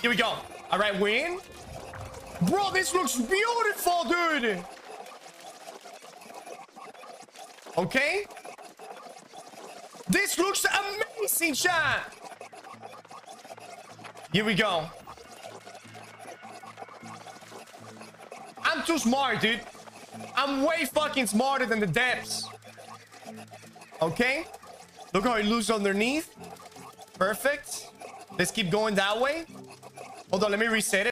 Here we go. All right, win. Bro, this looks beautiful, dude. Okay. This looks amazing, chat. Here we go. I'm too smart, dude. I'm way fucking smarter than the depths. Okay. Look how it looks underneath. Perfect. Let's keep going that way. Hold on, let me reset it.